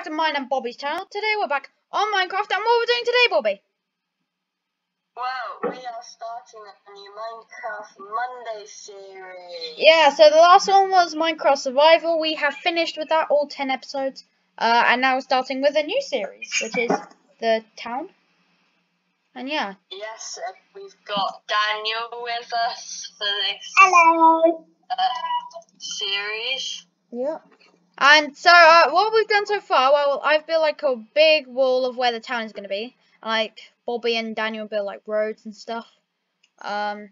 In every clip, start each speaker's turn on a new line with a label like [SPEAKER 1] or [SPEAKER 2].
[SPEAKER 1] back to mine and Bobby's channel. Today we're back on Minecraft and what we're doing today, Bobby?
[SPEAKER 2] Well, we are starting a new Minecraft Monday series.
[SPEAKER 1] Yeah, so the last one was Minecraft Survival. We have finished with that, all 10 episodes. Uh, and now we're starting with a new series, which is the town. And yeah.
[SPEAKER 2] Yes, uh, we've got Daniel with us for this
[SPEAKER 3] Hello.
[SPEAKER 2] uh, series.
[SPEAKER 1] Yeah. And so uh, what we've done so far, well, I've built like a big wall of where the town is going to be. Like Bobby and Daniel built like roads and stuff. Um,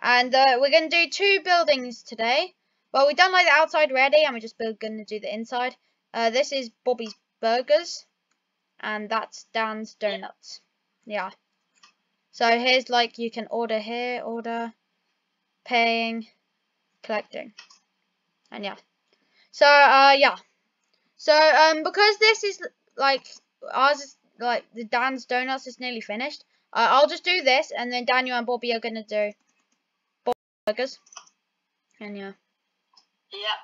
[SPEAKER 1] and uh, we're going to do two buildings today. Well, we've done like the outside ready, and we're just going to do the inside. Uh, this is Bobby's Burgers, and that's Dan's Donuts. Yeah. So here's like you can order here, order, paying, collecting, and yeah. So uh yeah. So um because this is like ours is like the Dan's Donuts is nearly finished. Uh, I'll just do this, and then Daniel and Bobby are gonna do Bobby burgers, and yeah.
[SPEAKER 2] Yep.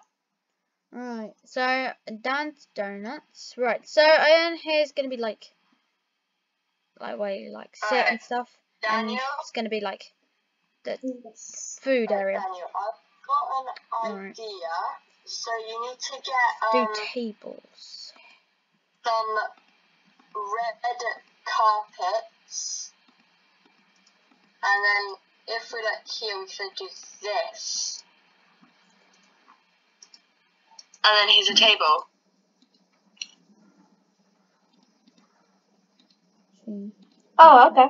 [SPEAKER 1] Alright, so Dan's Donuts. Right, so and here's gonna be like like where you like sit and
[SPEAKER 2] Alright,
[SPEAKER 1] stuff. And
[SPEAKER 2] Daniel.
[SPEAKER 1] it's gonna be like the
[SPEAKER 3] Yes.
[SPEAKER 1] food area.
[SPEAKER 2] Daniel, I've got an idea. So you need to get
[SPEAKER 1] Do
[SPEAKER 2] um,
[SPEAKER 1] tables.
[SPEAKER 2] some red carpets, and then if we look here, we can do this. And then here's a table.
[SPEAKER 3] Oh, okay.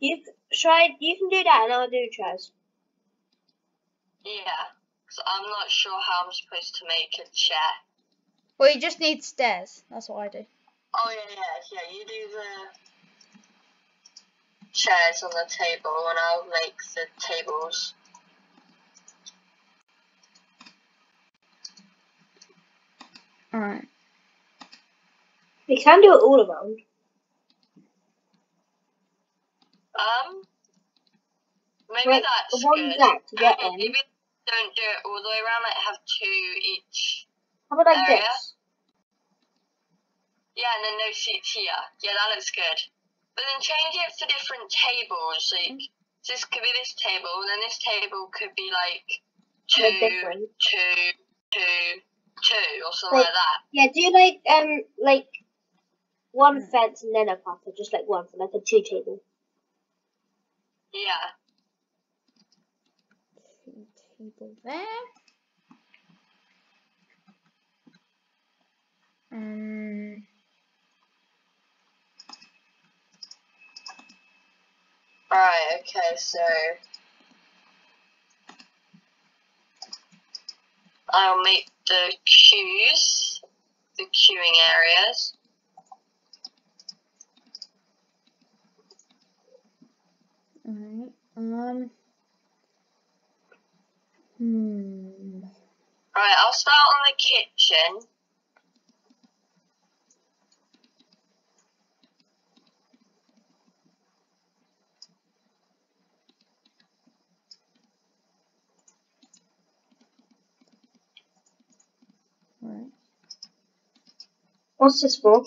[SPEAKER 3] You c- try. You can do that, and I'll do chairs.
[SPEAKER 2] Yeah, 'cause I'm not sure how I'm supposed to make a chair.
[SPEAKER 1] Well, you just need stairs. That's what I do.
[SPEAKER 2] Oh yeah, yeah, yeah. You do the chairs on the table, and I'll make the tables.
[SPEAKER 1] Alright.
[SPEAKER 3] We can do it all around.
[SPEAKER 2] Um, maybe
[SPEAKER 3] Right,
[SPEAKER 2] that's
[SPEAKER 3] the one
[SPEAKER 2] good.
[SPEAKER 3] black to get in.
[SPEAKER 2] Maybe don't do it all the way around. Like have two each.
[SPEAKER 3] How about like
[SPEAKER 2] Area?
[SPEAKER 3] this?
[SPEAKER 2] Yeah, and then no seats here. Yeah, that looks good. But then change it to different tables. Like this could be this table, and then this table could be like two, two, two, two, or something
[SPEAKER 3] Like-
[SPEAKER 2] like that.
[SPEAKER 3] Yeah, do you like um like one fence and then a carpet, just like one for like a two table.
[SPEAKER 2] Yeah.
[SPEAKER 1] Table there. Um,
[SPEAKER 2] Alright, okay, so I'll make the queues, the queuing areas.
[SPEAKER 1] alright. Um. Hmm.
[SPEAKER 2] Alright, I'll start on the kitchen.
[SPEAKER 1] Right.
[SPEAKER 3] What's this for?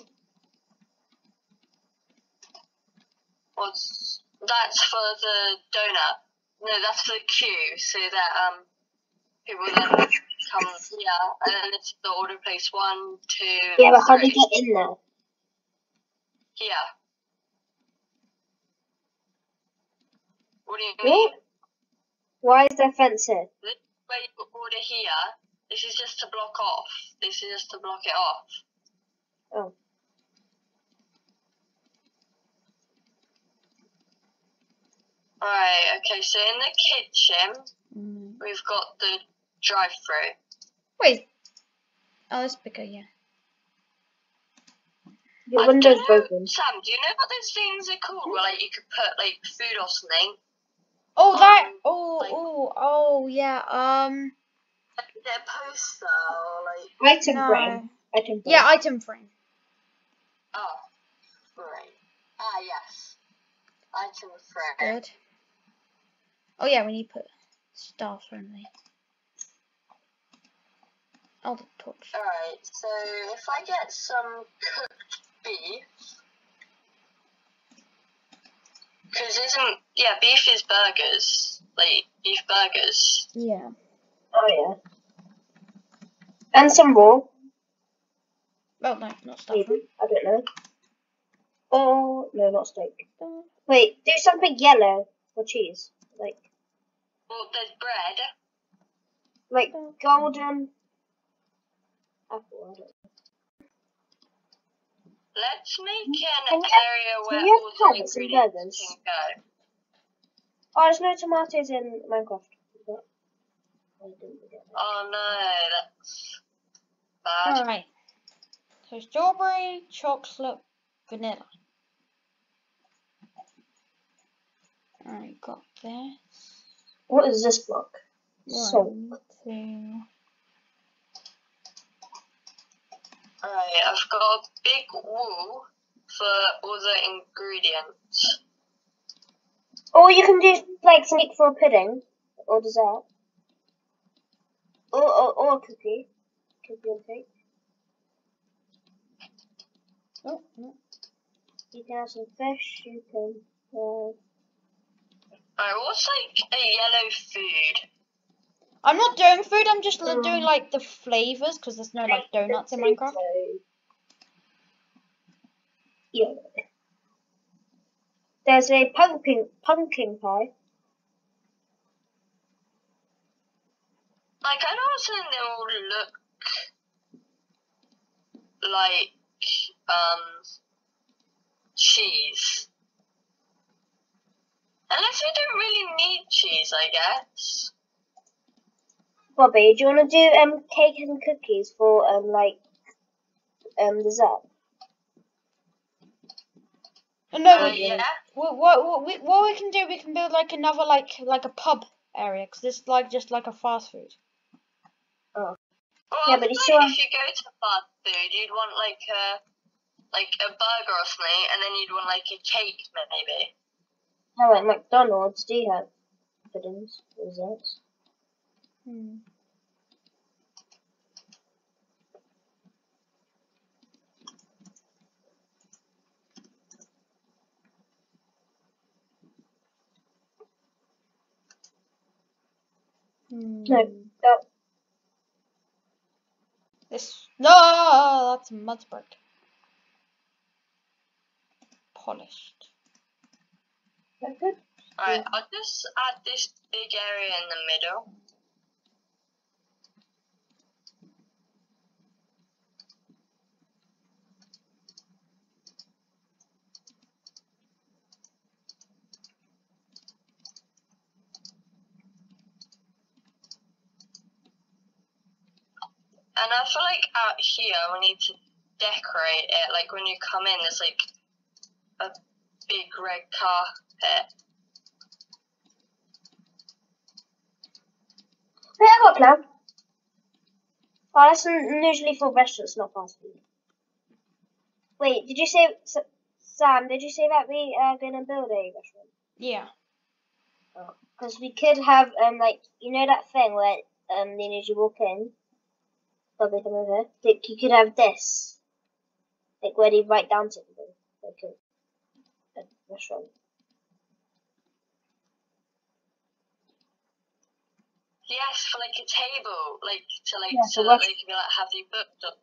[SPEAKER 2] What's that's for the donut. No, that's for the queue, so that um people then come here and then it's the order place one, two,
[SPEAKER 3] Yeah, but how do
[SPEAKER 2] three.
[SPEAKER 3] you get in there?
[SPEAKER 2] Here. What do you mean?
[SPEAKER 3] Why is there a fence here?
[SPEAKER 2] This where you order here, this is just to block off. This is just to block it off.
[SPEAKER 3] Oh.
[SPEAKER 2] Alright, okay, so in the kitchen,
[SPEAKER 1] Mm.
[SPEAKER 2] we've got the drive through.
[SPEAKER 1] Wait. Oh, that's bigger, yeah.
[SPEAKER 3] Your
[SPEAKER 2] I
[SPEAKER 3] window's
[SPEAKER 2] don't know-
[SPEAKER 3] broken.
[SPEAKER 2] Sam, do you know what those things are called? Where like you could put like food or something?
[SPEAKER 1] Oh, that.
[SPEAKER 2] Um,
[SPEAKER 1] Oh,
[SPEAKER 2] like-
[SPEAKER 1] oh, oh, yeah. Um.
[SPEAKER 2] Like their poster or like
[SPEAKER 3] Item
[SPEAKER 1] No.
[SPEAKER 3] frame. Item frame.
[SPEAKER 1] Yeah, item frame.
[SPEAKER 2] oh right. Ah yes. Item frame.
[SPEAKER 1] Good. Oh yeah, we need to put star friendly. Oh, the torch.
[SPEAKER 2] Alright, so if I get some cooked beef. Because isn't. Yeah, beef is burgers. Like, beef burgers.
[SPEAKER 1] Yeah.
[SPEAKER 3] Oh yeah. And some raw.
[SPEAKER 1] Oh no, not stuff.
[SPEAKER 3] Maybe. I don't know. Oh no, not steak. Wait, do something yellow for cheese. Like
[SPEAKER 2] Well, there's bread.
[SPEAKER 3] like golden apple. I don't know.
[SPEAKER 2] Let's make an
[SPEAKER 3] Can you-
[SPEAKER 2] area
[SPEAKER 3] can
[SPEAKER 2] where all the
[SPEAKER 3] and
[SPEAKER 2] ingredients can go.
[SPEAKER 3] Oh, there's no tomatoes in Minecraft. But I didn't forget that.
[SPEAKER 2] Oh no, that's bad.
[SPEAKER 1] Alright. So strawberry, chocolate, vanilla. Alright, got this.
[SPEAKER 3] What is this block? Salt.
[SPEAKER 1] One, two.
[SPEAKER 2] Alright, I've got a big wall for all the ingredients.
[SPEAKER 3] Or you can do like something for a pudding or dessert. Or or, or a cookie. Cookie and cake.
[SPEAKER 1] Oh, no.
[SPEAKER 3] You can have some fish. You can. Uh,
[SPEAKER 2] Alright, what's like a yellow food?
[SPEAKER 1] I'm not doing food, I'm just li-
[SPEAKER 3] Mm.
[SPEAKER 1] doing like the flavors because there's no like donuts in Minecraft.
[SPEAKER 3] Yeah. There's a pumpkin pumpkin pie.
[SPEAKER 2] Like, I don't think they all look like, um, cheese. Unless we don't really need cheese, I guess.
[SPEAKER 3] Bobby, do you want to do um cake and cookies for um like um dessert?
[SPEAKER 1] Oh, no,
[SPEAKER 2] Uh,
[SPEAKER 1] we-
[SPEAKER 2] yeah.
[SPEAKER 1] what, what, what, we, what we can do, we can build like another like like a pub area because this is like just like a fast food.
[SPEAKER 2] Well,
[SPEAKER 3] Yeah, but it's
[SPEAKER 2] like
[SPEAKER 3] sure-
[SPEAKER 2] if you go to fast food, you'd want like a like a burger or something, and then you'd want like a cake maybe.
[SPEAKER 3] How at McDonald's do you have puddings, desserts?
[SPEAKER 1] Hmm. Hmm.
[SPEAKER 3] No, that
[SPEAKER 1] This no, that's a mud brick. Polished.
[SPEAKER 3] that's good.
[SPEAKER 2] Alright, I'll just add this big area in the middle. And I feel like out here we need to decorate it. Like when you come in, there's like a big red carpet.
[SPEAKER 3] Hey, I got a plan. Oh, that's n- usually for restaurants, not fast food. Wait, did you say, Sam? Did you say that we are gonna build a restaurant?
[SPEAKER 1] Yeah.
[SPEAKER 3] Because we could have um like you know that thing where um then as you walk in, Bobby come over. Like you could have this, like where they write down something, like a, a restaurant.
[SPEAKER 2] Yes, for like a table, like to like
[SPEAKER 3] Yeah,
[SPEAKER 2] so that they can be like have you booked up.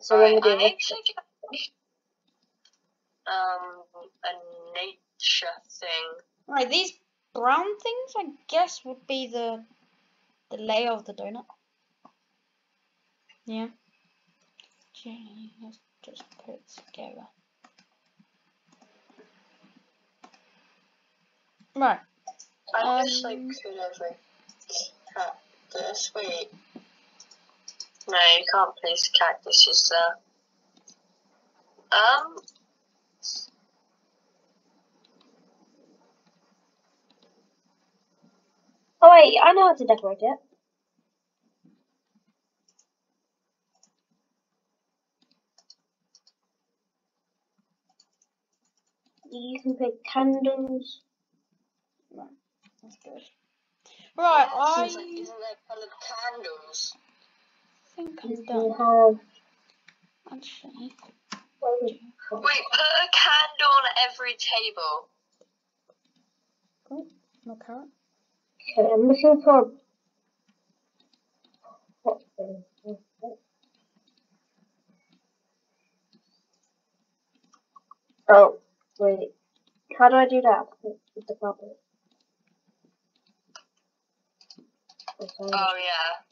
[SPEAKER 3] So when we
[SPEAKER 2] Alright,
[SPEAKER 3] do
[SPEAKER 2] I need
[SPEAKER 3] restaurant,
[SPEAKER 2] to um a nature thing.
[SPEAKER 1] Right, these brown things, I guess, would be the the layer of the donut. Yeah. Okay, Let's just put it together. Right.
[SPEAKER 2] I just like
[SPEAKER 1] Um,
[SPEAKER 2] could have like cactus. Wait. No, you can't place cactuses there. Um
[SPEAKER 3] Oh wait, I know how to decorate it. You can put candles.
[SPEAKER 1] That's good. Right, I
[SPEAKER 2] like, isn't there coloured candles?
[SPEAKER 1] think I'm done. Actually,
[SPEAKER 3] What is it?
[SPEAKER 2] Wait, put a candle on every table.
[SPEAKER 1] no carrot.
[SPEAKER 3] Okay, I'm looking for. Oh, wait. How do I do that with the? Okay.
[SPEAKER 2] Oh yeah.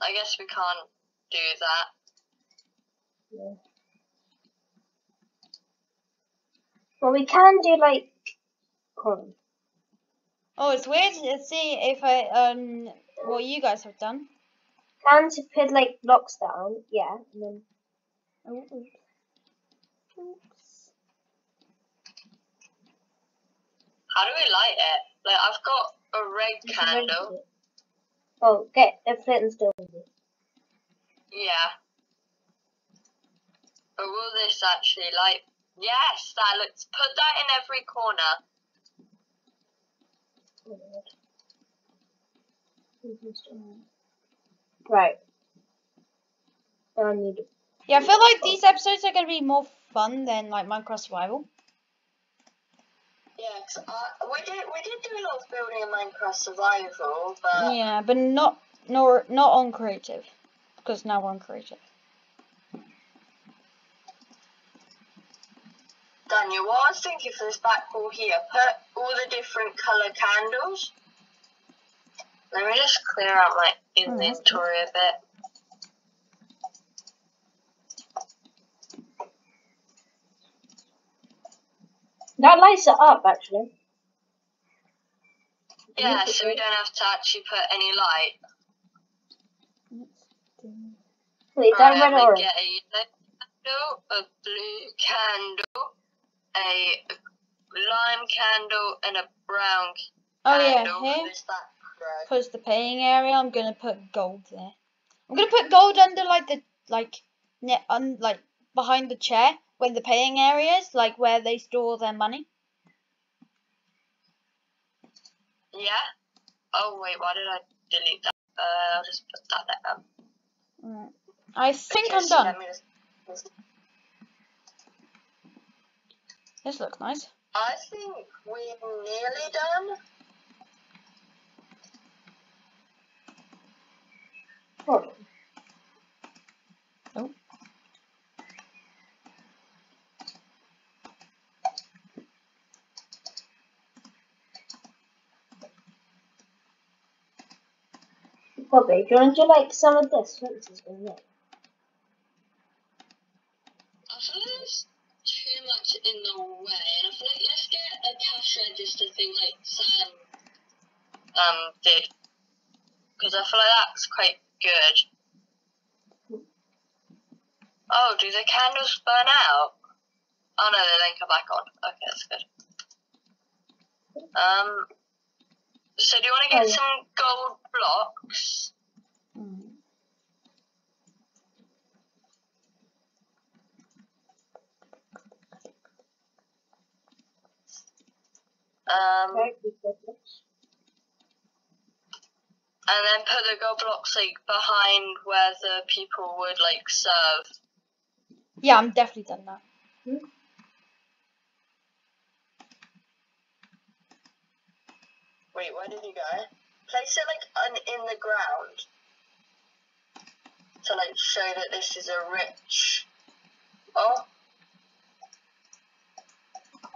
[SPEAKER 2] I guess we can't do that.
[SPEAKER 3] Yeah. Well, we can do like.
[SPEAKER 1] Oh, it's weird to see if I um what you guys have done.
[SPEAKER 3] Can to put like blocks down, yeah, and then
[SPEAKER 1] Oh, oops. Oops.
[SPEAKER 2] How do we light it? Like I've got a red
[SPEAKER 3] you
[SPEAKER 2] candle.
[SPEAKER 3] it. Oh, get a flint and steel. with you.
[SPEAKER 2] Yeah. But will this actually light? Yes, that looks. Put that in every corner.
[SPEAKER 3] Oh, Lord. Flint and steel. Right. Now I need.
[SPEAKER 1] Yeah, I feel like these episodes are gonna be more fun than like Minecraft Survival.
[SPEAKER 2] Yeah, 'cause I, we did we did do a lot of building in Minecraft Survival, but
[SPEAKER 1] Yeah, but not nor not on creative, because now we're on creative.
[SPEAKER 2] Daniel, what I was thinking for this back wall here, put all the different colour candles. Let me just clear out my inventory a bit.
[SPEAKER 3] That lights it up actually.
[SPEAKER 2] Yeah, so we don't have to actually put any light.
[SPEAKER 3] Wait, is
[SPEAKER 2] Right,
[SPEAKER 3] red or orange?
[SPEAKER 2] get a yellow candle, a blue candle, a lime candle, and a brown
[SPEAKER 1] Oh yeah,
[SPEAKER 2] candle for
[SPEAKER 1] here
[SPEAKER 2] this
[SPEAKER 1] because the paying area, I'm gonna put gold there. I'm gonna put gold under like the like net un like behind the chair when the paying areas, like where they store their money.
[SPEAKER 2] Yeah? Oh wait, why did I delete that? Uh, I'll just put that there.
[SPEAKER 1] Right. I think
[SPEAKER 2] Okay,
[SPEAKER 1] I'm done.
[SPEAKER 2] let me just- just-
[SPEAKER 1] This looks nice.
[SPEAKER 2] I think we're nearly done.
[SPEAKER 3] Hold on.
[SPEAKER 1] Oh.
[SPEAKER 3] Bobby, do you want to like some of this? for instance, in there?
[SPEAKER 2] I feel like there's too much in the way, and I feel like let's get a cash register thing like Sam um did, because I feel like that's quite good. Oh, do the candles burn out? Oh no, they then come back on. Okay, that's good. Um, so do you want to get
[SPEAKER 3] Oh,
[SPEAKER 2] some gold blocks?
[SPEAKER 1] Mm.
[SPEAKER 2] Um,
[SPEAKER 3] Right, we've got this.
[SPEAKER 2] and then put the gold blocks like behind where the people would like serve.
[SPEAKER 1] Yeah, I'm definitely done that.
[SPEAKER 2] Wait, where did you go? Place it like un- in the ground to like show that this is a rich. Oh.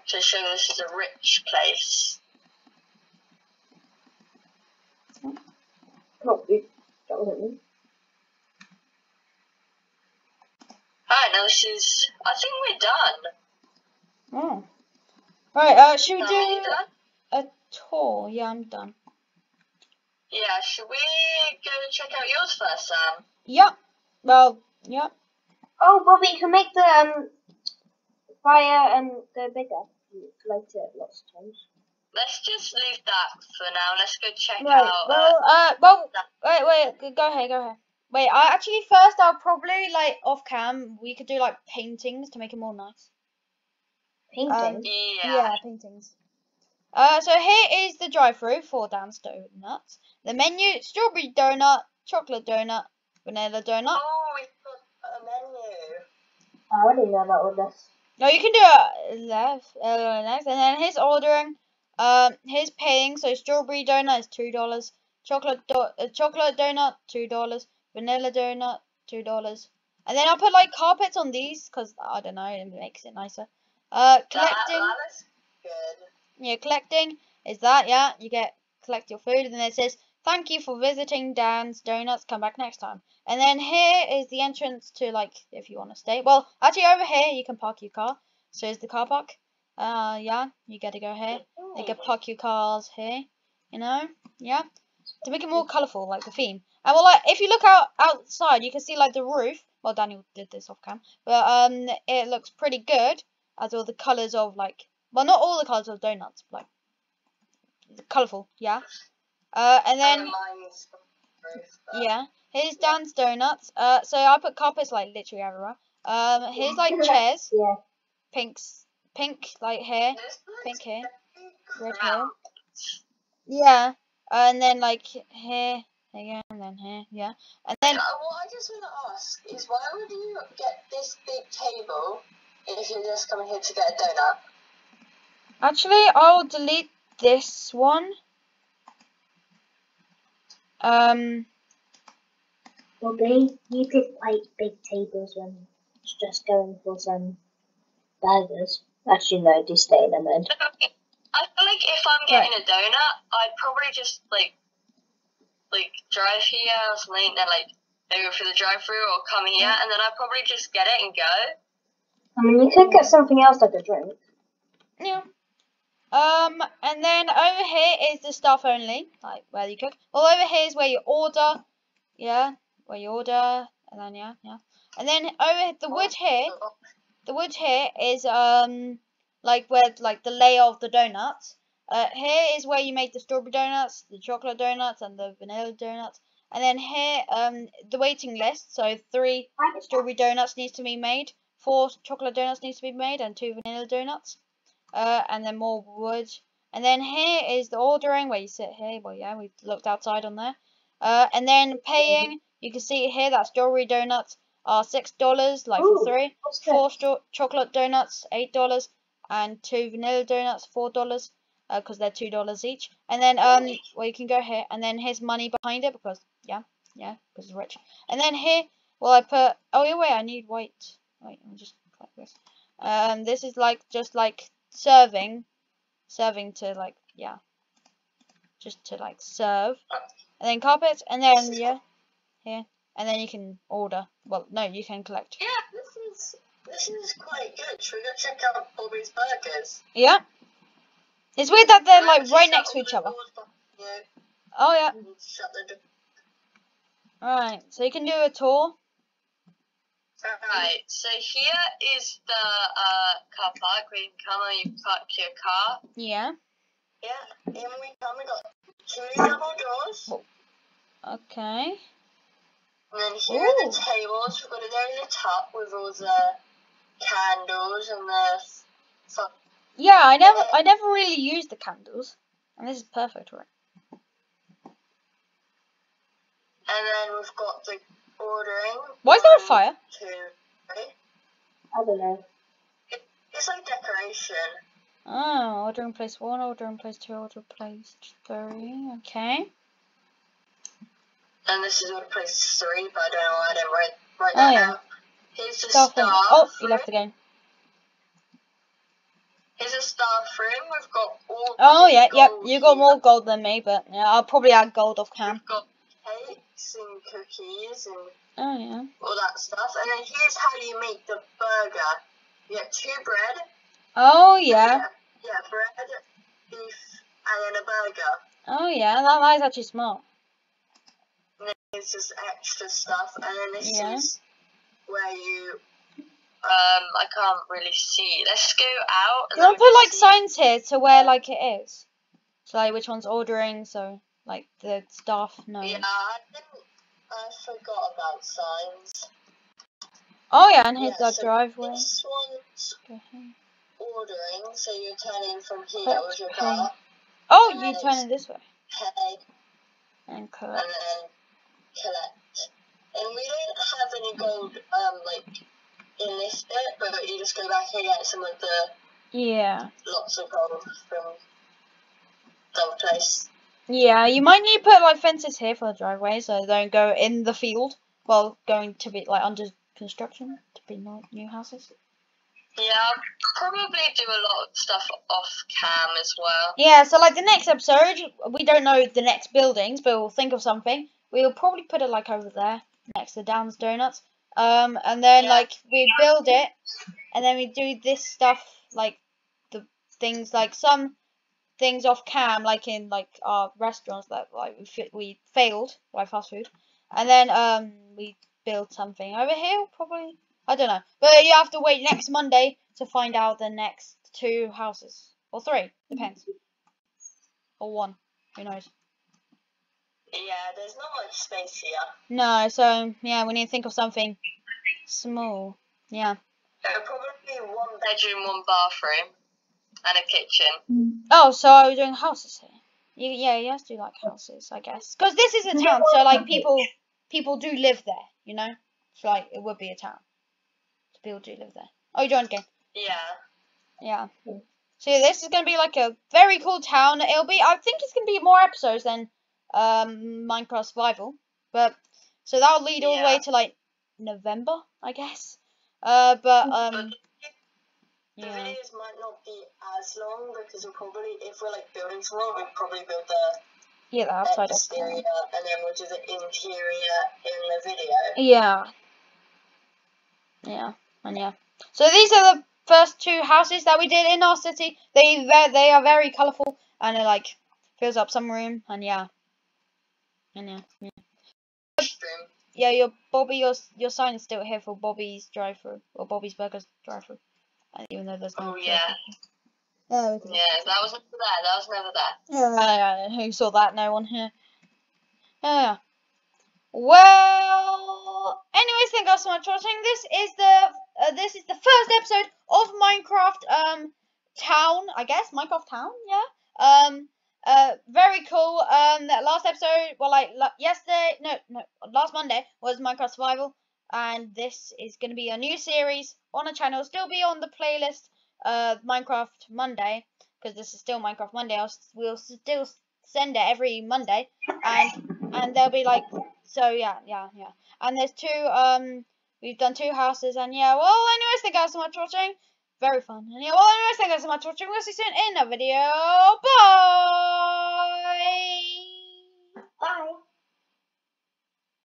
[SPEAKER 2] To show this is a rich place.
[SPEAKER 3] No, we, that wasn't me.
[SPEAKER 2] Alright, now this is. I think we're done.
[SPEAKER 1] Oh. Right, uh, should we
[SPEAKER 2] Are
[SPEAKER 1] do a tour? Yeah, I'm done.
[SPEAKER 2] Yeah, should we go and check out yours first, Sam?
[SPEAKER 1] Yep. Well, yep.
[SPEAKER 3] Oh, Bobby, you can make the um fire um go bigger. You light lots of times.
[SPEAKER 2] Let's just leave that for now. Let's go check
[SPEAKER 1] Right.
[SPEAKER 2] out.
[SPEAKER 1] Well,
[SPEAKER 2] uh,
[SPEAKER 1] uh, well, wait, wait. Go ahead, go ahead. Wait, I actually first I'll probably like off cam we could do like paintings to make it more nice.
[SPEAKER 3] Paintings.
[SPEAKER 1] Um,
[SPEAKER 2] yeah.
[SPEAKER 1] Yeah, paintings. Uh, so here is the drive-through for Dan's Donuts. The menu: strawberry donut, chocolate donut, vanilla donut.
[SPEAKER 2] Oh, we've got a menu.
[SPEAKER 3] I already know about all this.
[SPEAKER 1] No, you can do it left, uh, next, and then here's ordering. Um, here's paying. So strawberry donut is two dollars. Chocolate do uh, chocolate donut two dollars. Vanilla donut two dollars. And then I'll put like carpets on these because I don't know, it makes it nicer. Uh, collecting.
[SPEAKER 2] that.
[SPEAKER 1] Yeah, collecting is that. Yeah, you get collect your food, and then it says thank you for visiting Dan's Donuts. Come back next time. And then here is the entrance to like if you want to stay. Well, actually over here you can park your car. So is the car park. Uh, yeah, you get to go here. You can park your cars here. You know, yeah, to make it more colourful, like the theme. And well, like if you look out outside, you can see like the roof. Well, Daniel did this off cam, but um, it looks pretty good as all the colours of like, well, not all the colours of donuts, but, like colourful, yeah. Uh, and then
[SPEAKER 2] And mine's roof,
[SPEAKER 1] yeah, here's Dan's donuts. Uh, so I put carpets like literally everywhere. Um, here's like chairs,
[SPEAKER 3] Yeah.
[SPEAKER 1] pinks, pink like
[SPEAKER 2] looks
[SPEAKER 1] pink hair,
[SPEAKER 2] very
[SPEAKER 1] red
[SPEAKER 2] cramped.
[SPEAKER 1] Yeah, and then like here, again, and then here, yeah, and then
[SPEAKER 2] Uh, what I just want to ask is why would you get this big table if you're just coming here to get a donut?
[SPEAKER 1] actually I'll delete this one. Um,
[SPEAKER 3] Bobby, you could like big tables when it's just going for some burgers. Actually, no, do stay in them in.
[SPEAKER 2] I feel like if I'm getting a donut, I'd probably just like like drive here or something, then like go through the drive-through or come here, and then I'd probably just get it and go.
[SPEAKER 3] I mean, you could get something else like a drink.
[SPEAKER 1] yeah. Um, and then over here is the stuff only, like where you cook. Well, over here is where you order, yeah, where you order, and then yeah, yeah. And then over the wood here, the wood here is um like where like the layer of the donuts. Uh, here is where you make the strawberry donuts, the chocolate donuts, and the vanilla donuts. And then here um the waiting list. So three strawberry donuts needs to be made, four chocolate donuts needs to be made, and two vanilla donuts. Uh, and then more wood. And then here is the ordering where you sit here. Well, yeah, we looked outside on there. Uh, and then paying. You can see here that's jewelry donuts are six dollars, like
[SPEAKER 3] Ooh.
[SPEAKER 1] for three four chocolate donuts, eight dollars, and two vanilla donuts, four dollars, uh, because they're two dollars each. And then um, well, you can go here, and then here's money behind it because yeah, yeah, because it's rich. And then here, well, I put oh yeah, wait, I need white. Wait, let me just click this. Um, this is like just like serving, serving to like yeah, just to like serve, and then carpets, and then yeah, here, and then you can order. Well, no, you can collect.
[SPEAKER 2] Yeah, this is this is quite good. Should we go check out Bobby's Burgers?
[SPEAKER 1] Yeah. It's weird that they're like right next to each other. Oh yeah.
[SPEAKER 2] Oh, the door.
[SPEAKER 1] Alright, so you can do a tour.
[SPEAKER 2] Right, so here is the uh, car park where you can come and you park your car.
[SPEAKER 1] Yeah.
[SPEAKER 2] Yeah, in we come, we got two double doors.
[SPEAKER 1] Okay.
[SPEAKER 2] And then here are the tables. We've got it there in the top with all the candles and the. So,
[SPEAKER 1] Yeah, I never I never really used the candles. And this is perfect for it.
[SPEAKER 2] and then we've got the ordering.
[SPEAKER 1] Why is there a fire?
[SPEAKER 2] Two.
[SPEAKER 3] I don't know.
[SPEAKER 2] It, it's like decoration.
[SPEAKER 1] Oh, ordering place one, ordering place two, order place three. Okay.
[SPEAKER 2] And this is order place three, but I don't know why I didn't write, write
[SPEAKER 1] Oh,
[SPEAKER 2] that
[SPEAKER 1] yeah.
[SPEAKER 2] down. Here's the
[SPEAKER 1] Staff
[SPEAKER 2] staff.
[SPEAKER 1] Oh, you left the game.
[SPEAKER 2] Here's a staff room. We've got all.
[SPEAKER 1] Oh
[SPEAKER 2] the
[SPEAKER 1] yeah, yep. You got
[SPEAKER 2] here.
[SPEAKER 1] more gold than me, but yeah, I'll probably add gold off cam.
[SPEAKER 2] Cakes and cookies and
[SPEAKER 1] Oh yeah.
[SPEAKER 2] all that stuff. And then here's how you make the burger. You get two bread.
[SPEAKER 1] Oh yeah.
[SPEAKER 2] Yeah, bread, beef, and then a burger.
[SPEAKER 1] Oh yeah, that, that is actually smart.
[SPEAKER 2] And then just extra stuff. And then this
[SPEAKER 1] Yeah.
[SPEAKER 2] is where you. Um, I can't really see. Let's go out.
[SPEAKER 1] Want to put like signs here to where like it is. So like which one's ordering, so like the staff know.
[SPEAKER 2] Yeah, I didn't. I forgot about signs.
[SPEAKER 1] Oh yeah, and here's
[SPEAKER 2] Yeah,
[SPEAKER 1] the
[SPEAKER 2] so
[SPEAKER 1] driveway.
[SPEAKER 2] This one's ordering, so you turn in from here
[SPEAKER 1] Let's
[SPEAKER 2] with your car.
[SPEAKER 1] Oh,
[SPEAKER 2] And
[SPEAKER 1] you turn it this way.
[SPEAKER 2] pay
[SPEAKER 1] And
[SPEAKER 2] and then collect. And we don't have any gold, um, like, in this bit, but you just go back and get some of the
[SPEAKER 1] Yeah.
[SPEAKER 2] lots of gold from the place.
[SPEAKER 1] Yeah, you might need to put like fences here for the driveway so they don't go in the field while going to be like under construction to be new houses.
[SPEAKER 2] Yeah, I'll probably do a lot of stuff off cam as well.
[SPEAKER 1] Yeah, so like the next episode, we don't know the next buildings, but we'll think of something. We'll probably put it like over there next to Dan's Donuts. Um, and then
[SPEAKER 2] Yeah.
[SPEAKER 1] like we build it, and then we do this stuff like the things like some things off cam, like in like our restaurants that like we we failed like fast food, and then um we build something over here probably. I don't know, but you have to wait next Monday to find out the next two houses or three, depends, or one, who knows.
[SPEAKER 2] Yeah, there's not much space here.
[SPEAKER 1] No, so yeah, we need to think of something small. Yeah.
[SPEAKER 2] It'll probably be one bedroom, one bathroom, and a kitchen.
[SPEAKER 1] Oh, so are we doing houses here? You, yeah, you have to do like houses, I guess, because this is a town, so like people people do live there, you know. So like it would be a town. So people do live there. Oh, you joined the game.
[SPEAKER 2] Yeah.
[SPEAKER 1] Yeah. So yeah, this is gonna be like a very cool town. It'll be. I think it's gonna be more episodes than um Minecraft Survival, but so that'll lead all the way to like November, I guess. Uh, but
[SPEAKER 2] But
[SPEAKER 1] um,
[SPEAKER 2] the
[SPEAKER 1] yeah.
[SPEAKER 2] videos might not be as long because we'll probably, if we're like building something, we'll probably build the
[SPEAKER 1] Yeah, the uh, outside of
[SPEAKER 2] exterior and then we'll do the interior in the video.
[SPEAKER 1] Yeah. Yeah, and yeah. So these are the first two houses that we did in our city. They they they are very colourful and it like fills up some room and yeah. And yeah. Yeah, yeah your Bobby your your sign is still here for Bobby's drive through or Bobby's Burgers drive through. Even though there's no
[SPEAKER 2] Oh yeah.
[SPEAKER 1] Yeah, we can-
[SPEAKER 2] Yeah, that was never there. That was never there.
[SPEAKER 1] Yeah, yeah, who saw that? No one here. Yeah. Well, anyways, thank you guys so much for watching. This is the uh, this is the first episode of Minecraft um town, I guess Minecraft town. Yeah. Um. Uh. Very cool. Um. That last episode, well, like la- yesterday, no, no, last Monday was Minecraft Survival, and this is gonna be a new series on the channel. Still be on the playlist. Uh, Minecraft Monday because this is still Minecraft Monday. I'll, we'll still send it every Monday, and and they'll be like, so yeah, yeah, yeah. And there's two, um, we've done two houses, and yeah. Well, anyways, thank you guys so much for watching. Very fun. And yeah, well, anyways, thank you guys so much for watching. We'll see you soon in a video. Bye. Bye.